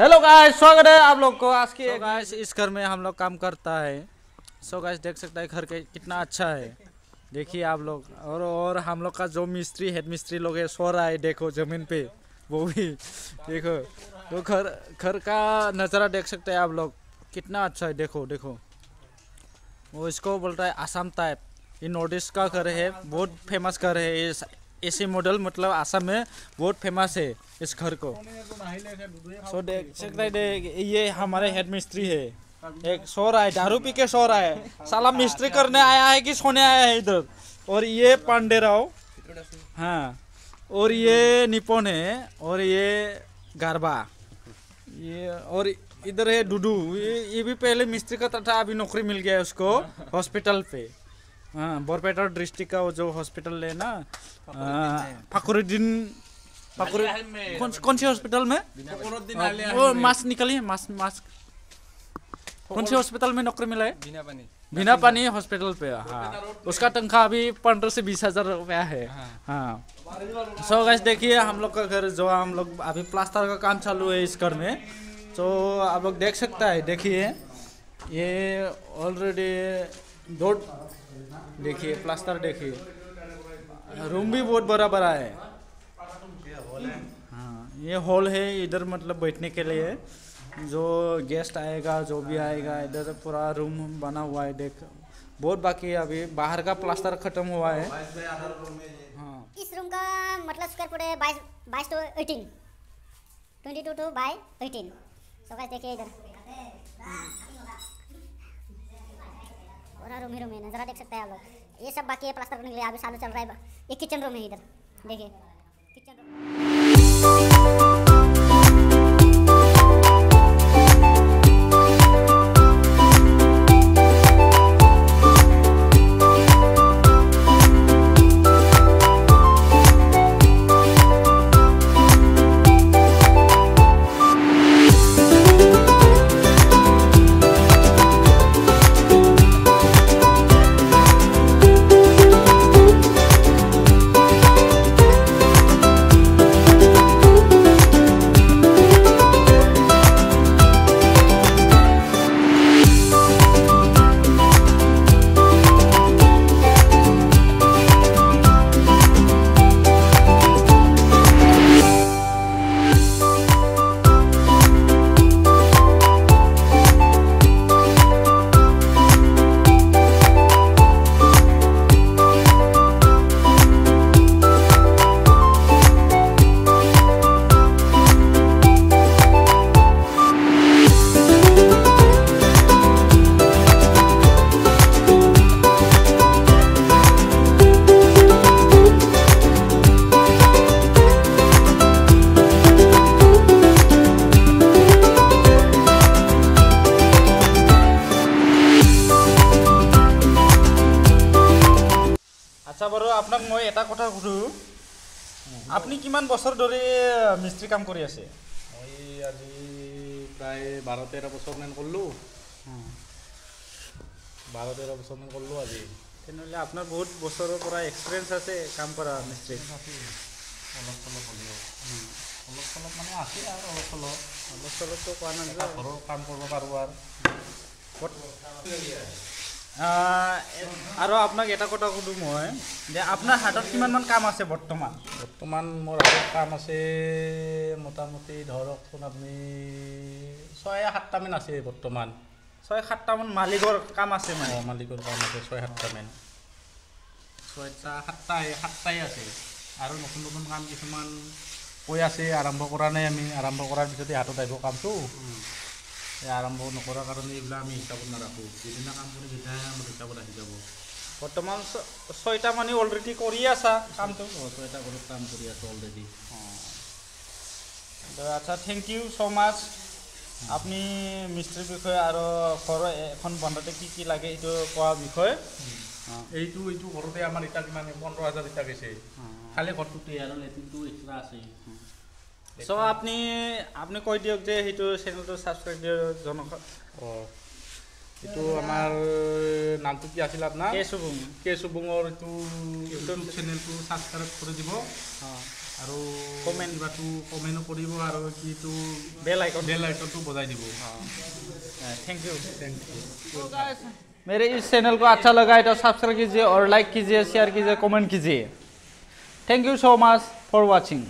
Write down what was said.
Hello guys स्वागत है आप लोग को। आज की गाइस इस घर में हम लोग काम करता है। सो so गाइस देख सकता है घर के कितना अच्छा है। देखिए आप लोग और और हम लोग का जो मिस्त्री हेड मिस्त्री लोग है सो रहा है देखो ज़मीन पे वो भी देखो तो घर घर का नज़ारा देख सकते हैं आप लोग। कितना अच्छा है देखो देखो। वो इसको बोलता है आसाम टाइप ये नॉर्थ ईस्ट का घर है बहुत फ़ेमस घर है ये ऐसे मॉडल मतलब आसाम में बहुत फ़ेमस है इस घर को। सो देख ये हमारे हेड मिस्त्री है। एक सो रहा है दारू पी के सो रहा है साला मिस्त्री करने आया है कि सोने आया है इधर? और ये पांडे राव हाँ और ये निपुण है, और ये गारबा। ये, और इधर है डुडू। ये ये भी पहले मिस्त्री करता था अभी नौकरी मिल गया है उसको हॉस्पिटल पे। बोरपेटा डिस्ट्रिक्ट का वो जो हॉस्पिटल है ना फखरुद्दीन फखरु कौन कौन सी हॉस्पिटल में? हाँ, वो मास्क निकलिए मास्क मास्क। कौन सी हॉस्पिटल में नौकरी मिला है? बिना पानी। बिना पानी हॉस्पिटल पे हाँ। उसका तनख्वाह अभी पंद्रह से बीस हज़ार रुपया है। हाँ। सो गैस देखिए हम लोग का घर जो हम लोग अभी प्लास्टर का काम चालू है इस घर में। तो आप लोग देख सकता है देखिए। ये ऑलरेडी दो देखिए प्लास्टर देखिए। रूम भी बहुत बड़ा बड़ा है। हाँ ये हॉल है, इधर मतलब बैठने के लिए। जो गेस्ट आएगा, जो भी आएगा, इधर पूरा रूम बना हुआ है, देख। बहुत बाकी है अभी। बाहर का प्लास्टर खत्म हुआ है। हाँ। इस रूम का मतलब स्क्वायर फुट है बाईस बाईस two eighteen twenty two two by eighteen so देखिए इधर। पूरा रूम ही रूम है नज़ारा देख सकते हैं आप लोग। ये सब बाकी है, प्लास्टर करने के लिए अभी चालू चल रहा है। ये किचन रूम है इधर। देखिए। किचन रूम এটা কথা সুধোঁ। আপুনি কিমান বছৰ ধৰি মিস্ত্ৰী কাম কৰি আছে? মই আজি প্ৰায় বাৰ তেৰ বছৰমান কৰিলোঁ। বাৰ তেৰ বছৰমান কৰিলোঁ আজি। তেনেহ'লে আপোনাৰ বহুত বছৰৰ পৰা এক্সপিৰিয়েঞ্চ আছে কাম কৰা মিস্ত্ৰী। অলপ চলপ হ'লেও। অলপ চলপ মানে আছে আৰু অলপ চলপ। অলপ চলপতো কোৱা নাযায় ঘৰৰ কাম কৰিব পাৰোঁ আৰু। আৰু আপোনাক এটা কথা সুধোঁ মই যে আপোনাৰ হাতত কিমানমান কাম আছে বৰ্তমান? বৰ্তমান মোৰ হাতত কাম আছে মোটামুটি ধৰকচোন আপুনি ছয় সাতটামান আছে বৰ্তমান। ছয় সাতটামান মালিকৰ কাম আছে মানে? মালিকৰ কাম আছে ছয় সাতটামান। ছয়টা সাতটাই সাতটাই আছে। আৰু নতুন নতুন কাম কিছুমান কৈ আছে আৰম্ভ কৰা নাই আমি। আৰম্ভ কৰাৰ পিছতে হাতত আহিব কামটো। আৰম্ভ নকৰাৰ কাৰণে এইবিলাক আমি হিচাপত নাৰাখোঁ যিদিনা কাম কৰি সেইদিনাহে আমাৰ হিচাপত আহি যাব বৰ্তমান ছয়টা মানে অলৰেডি কৰি আছা কামটো অঁ ছয়টা ঘৰত কাম কৰি আছোঁ অলৰেডি তো আচ্ছা থেংক ইউ ছ' মাছ আপুনি মিস্ত্ৰীৰ বিষয়ে আৰু ঘৰৰ এখন বনাওঁতে কি কি লাগে এইটো কোৱা বিষয়ে? এইটো এইটো ঘৰতে আমাৰ ইটা কিমান পোন্ধৰ হাজাৰ ইটা গৈছে খালি ঘৰটোতে আৰু লেট্ৰিনটো এক্সট্ৰা আছে চ' আপুনি আপুনি কৈ দিয়ক যে সেইটো চেনেলটো ছাবস্ক্ৰাইব দিয়ক জনক অঁ এইটো আমাৰ নামটো কি আছিল আপোনাৰ কে চুবুং কে চুবুঙৰ এইটো ইউটিউব চেনেলটো ছাবস্ক্ৰাইব কৰি দিব অঁ আৰু কমেণ্ট কিবাটো কমেণ্টো কৰিব আৰু কিটো बेल आइकन বেল আইকনটো বজাই দিব थैंक यू থেংক ইউ मेरे इस चैनल को अच्छा लगा है तो सब्सक्राइब कीजिए और लाइक कीजिए शेयर कीजिए कमेंट कीजिए thank you so much for watching